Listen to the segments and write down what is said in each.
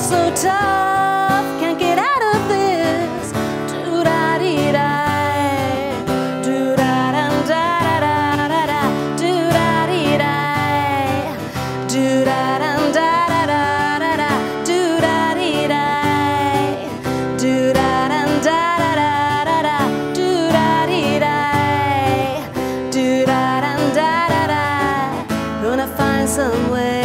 so tough, can't get out of this. Do da dee da, do da da da da da da, do da dee da, do da da da da da da da, do da dee da, do da da da da da da da, do da dee da, do da da da da da. Gonna find some way.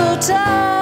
so.